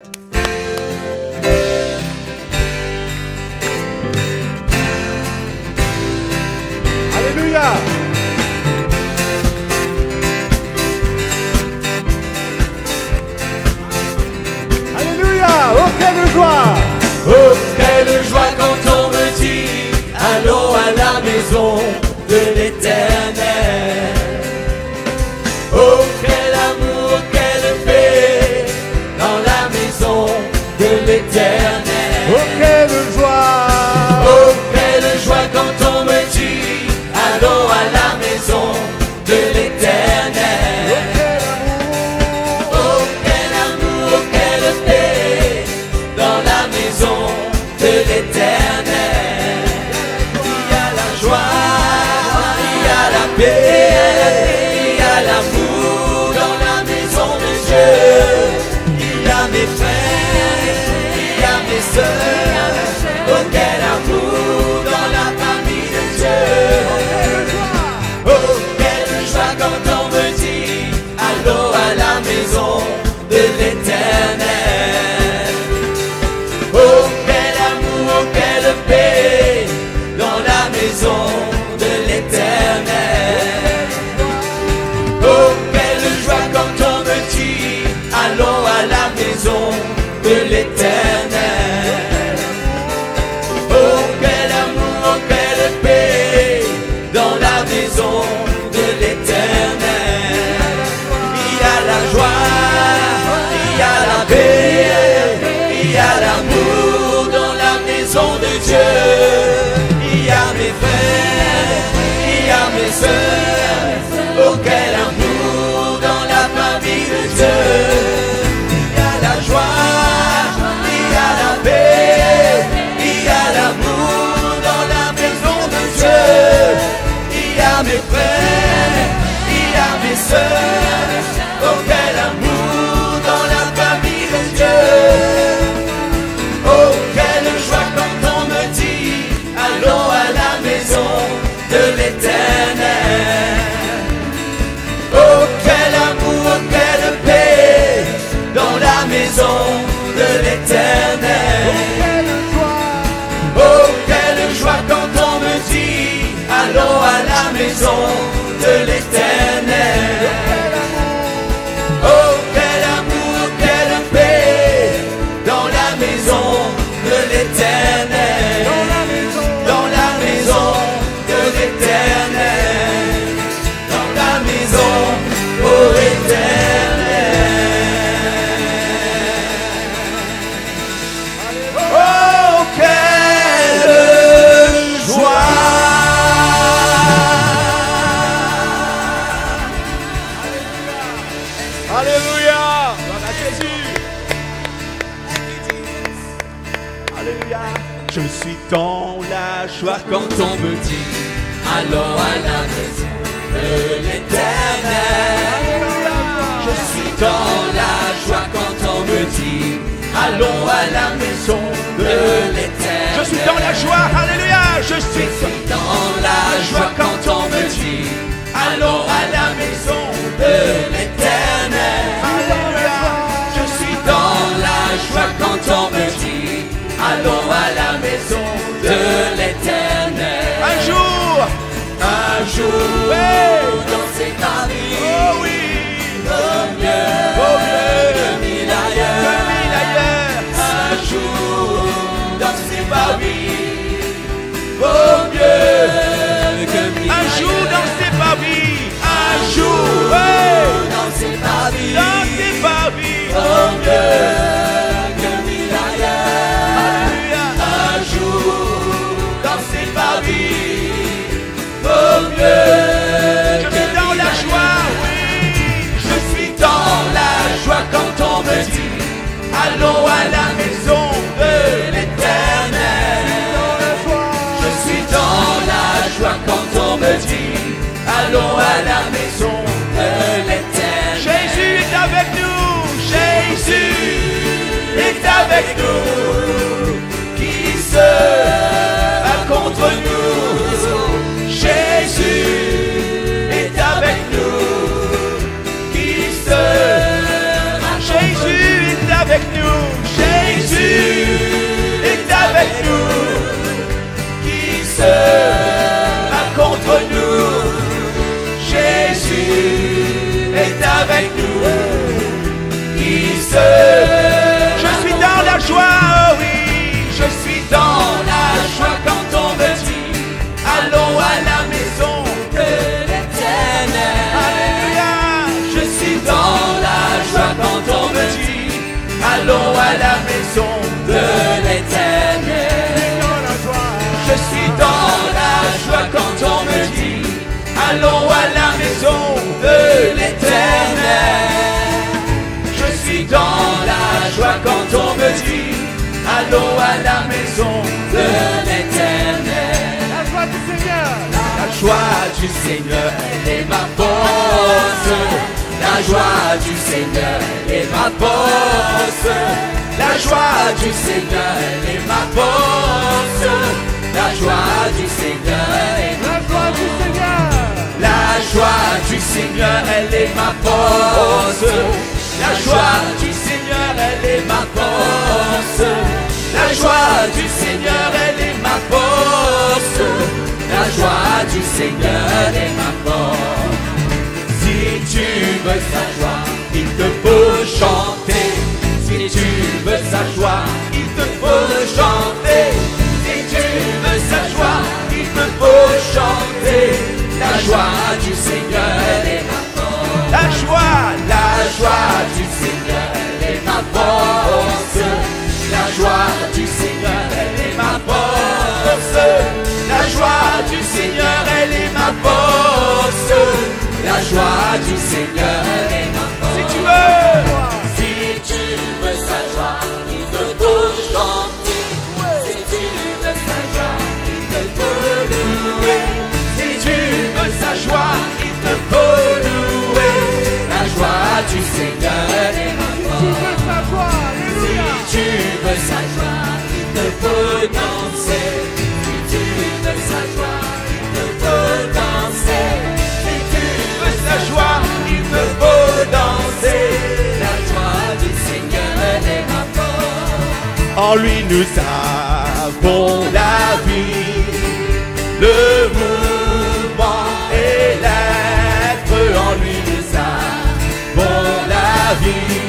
Hallelujah. Hallelujah! Aucun de gloire today. jour oui. danser ta vie. Oui. De mieux, oh mieux. de ailleurs. Ailleurs. Un jour danser ma vie. Oh allons à la maison de l'éternel. Je suis dans la joie quand on me dit, allons à la maison de l'éternel. Jésus est avec nous, Jésus est avec nous, qui se Allons à la maison de l'éternel. Je suis dans la joie quand on me dit Allons à la maison de l'éternel. La joie du Seigneur. La joie du Seigneur, elle est ma force. La joie du Seigneur, est ma force. La joie du Seigneur, est ma force. La joie du Seigneur, est du Seigneur. La joie du Seigneur, elle est ma force. La joie du Seigneur, elle est ma force. La joie du Seigneur, elle est ma force. La joie du Seigneur est ma force. Si tu veux sa joie, il te faut chanter. Si tu veux sa joie, il te faut chanter. Si tu veux sa joie, il te faut chanter. La joie du Seigneur est ma force. La joie. La joie du Seigneur est ma force. La joie du Seigneur En lui nous avons la vie, le mouvement et l'être. En lui nous avons la vie,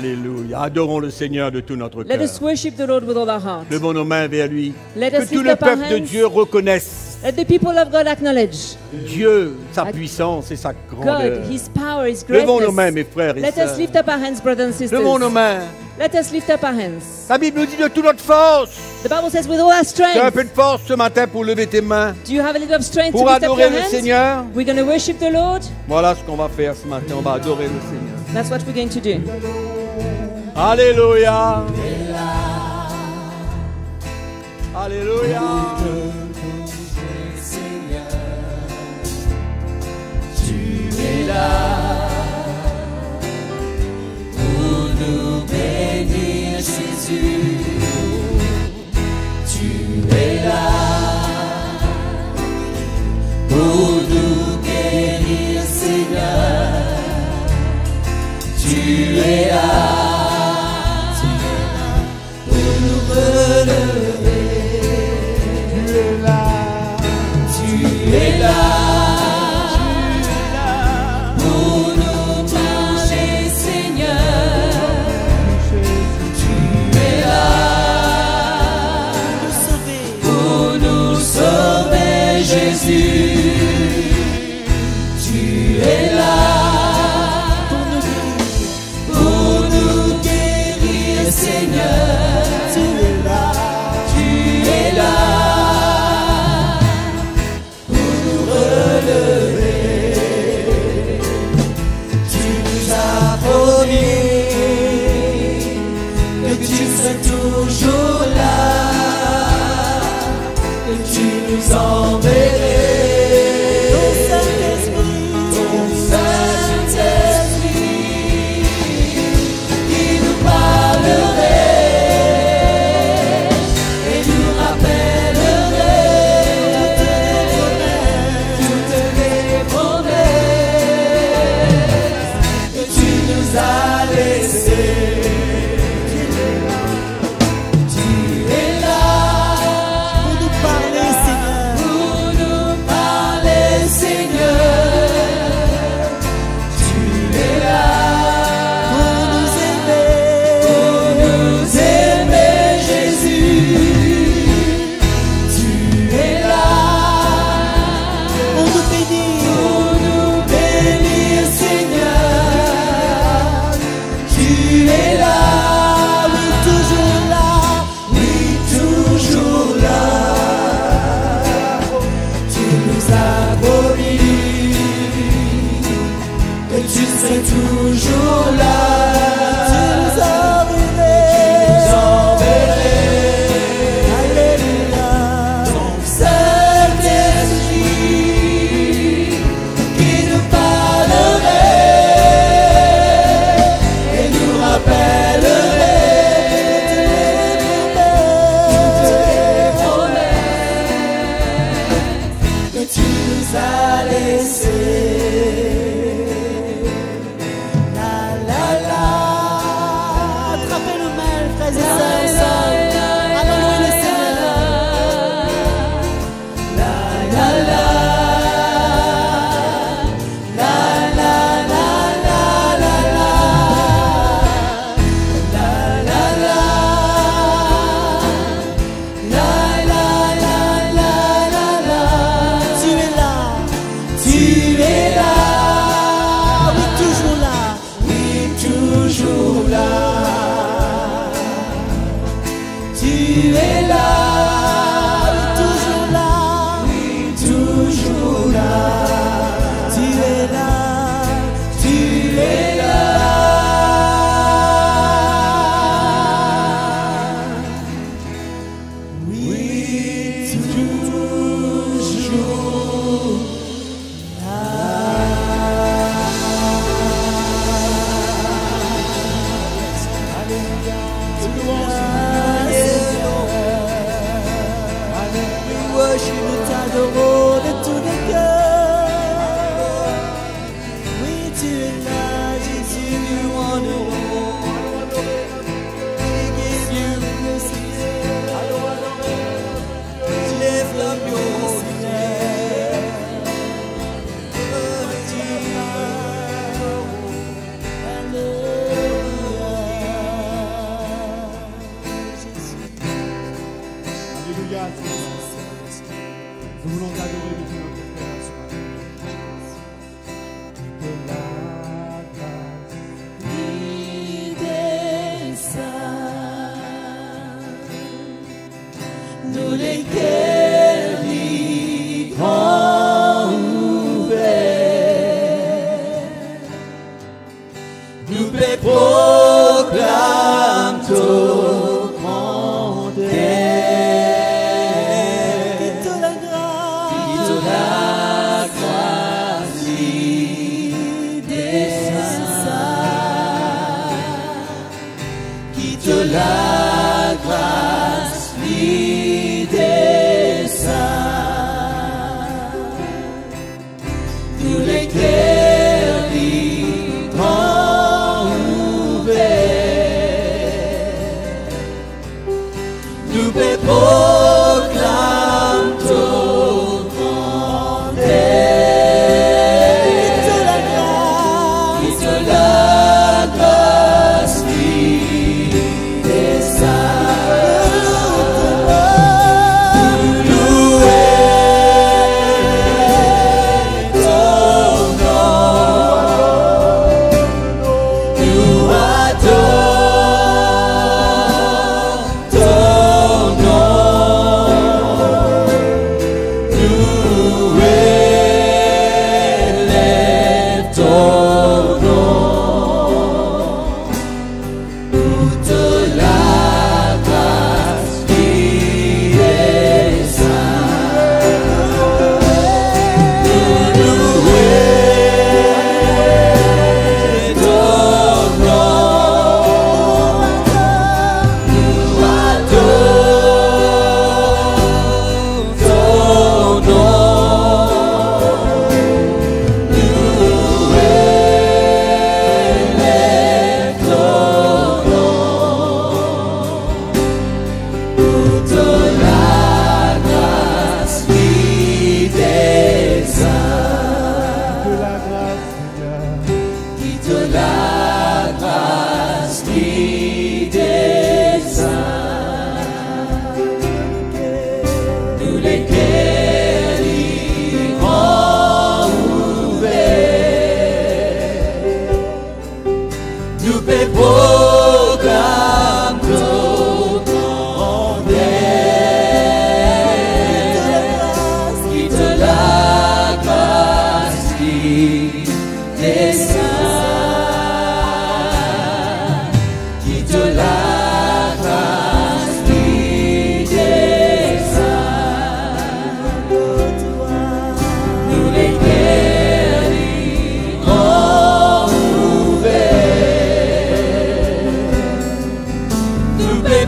Alléluia. Adorons le Seigneur de tout notre Let cœur. us worship the Lord with all our heart. Levons nos mains vers lui. Let Que us tout le peuple de. Dieu reconnaisse Let the people of God acknowledge Dieu, sa puissance et sa grandeur. God, His power, His Levons nos mains, mes frères et Let sœurs. us lift up our hands, brothers and sisters. Levons nos mains. Let us lift up our hands. La Bible nous dit de toute notre force. The Bible says, with all our Tu as un strength. peu de force ce matin pour lever tes mains, Do you have a little of strength pour to lift up adorer le? Seigneur. We're going to worship the Lord. Voilà ce qu'on va faire ce matin. On va adorer le Seigneur. That's what we're going to do. Alléluia. Alléluia. Madureira.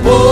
Nous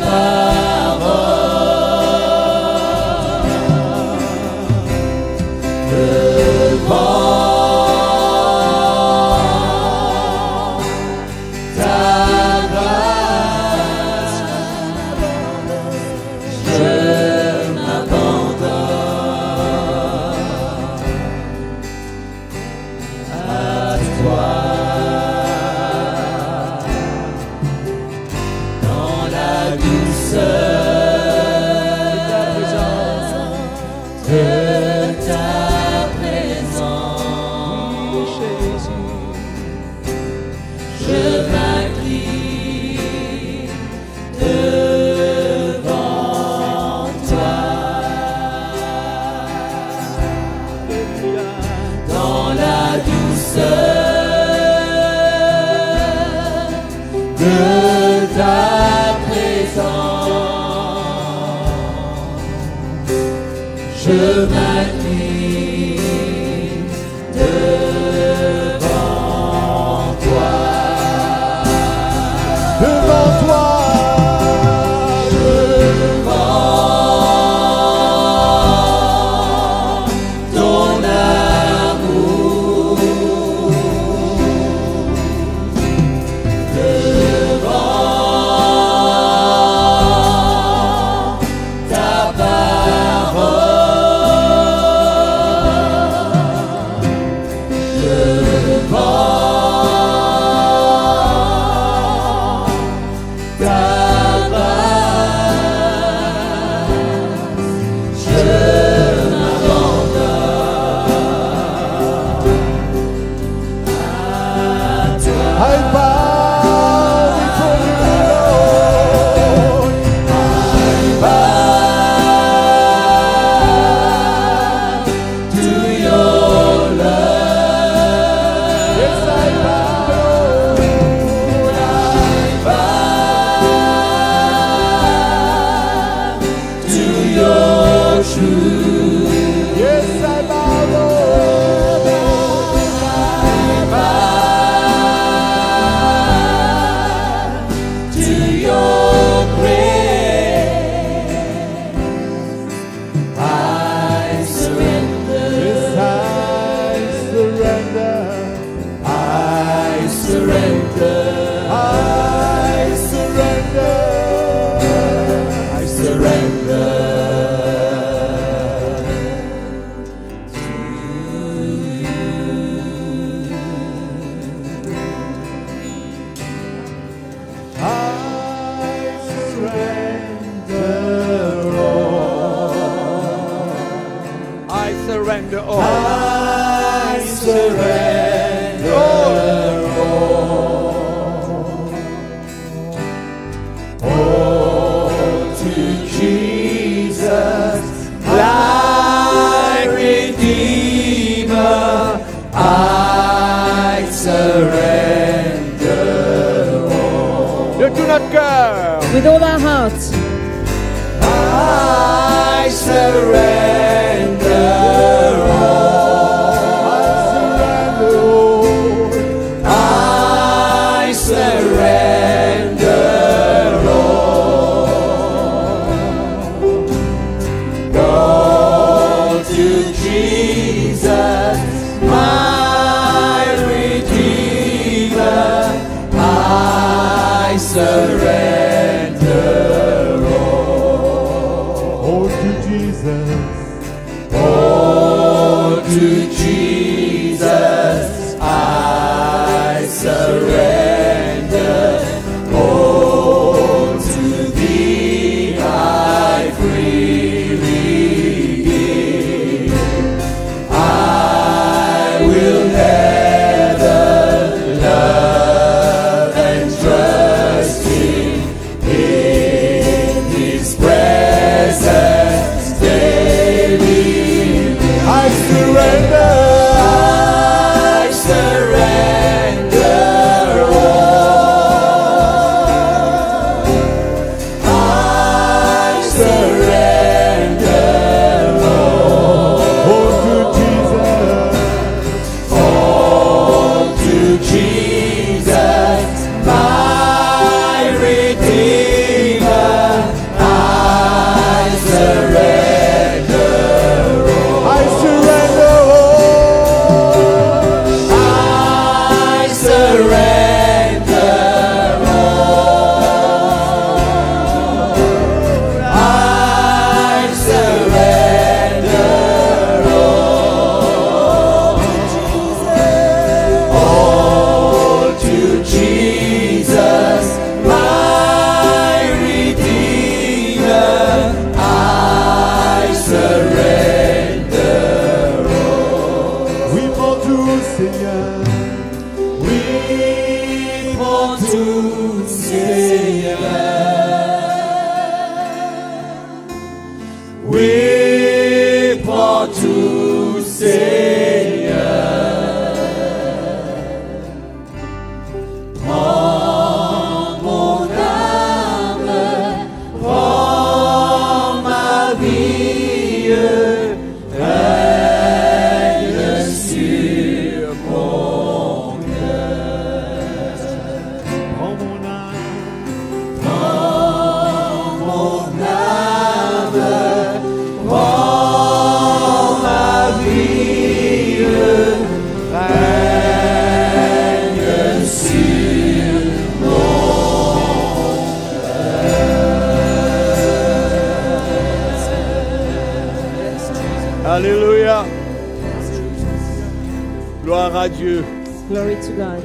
ta je surrender all. I surrender all. All, all to Jesus, my Redeemer. I surrender all. You do not go. With all our hearts. I surrender. surrender. to say. God you. Glory to God.